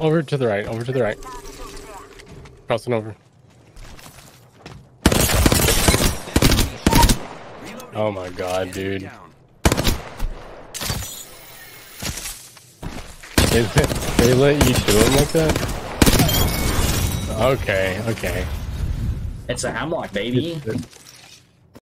Over to the right, over to the right. Crossing over. Oh my god, dude. They, they let you do it like that? Okay, okay. It's a hemlock, baby.